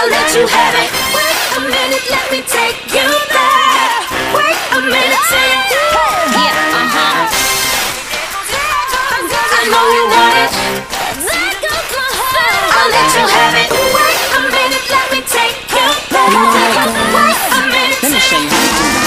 I'll let you have it. Wait a minute, let me take you there. Wait a minute, take you there. Yeah, uh huh. I know you want it. I'll let you have it. Wait a minute, let me take you there. Wait a minute, let me show you.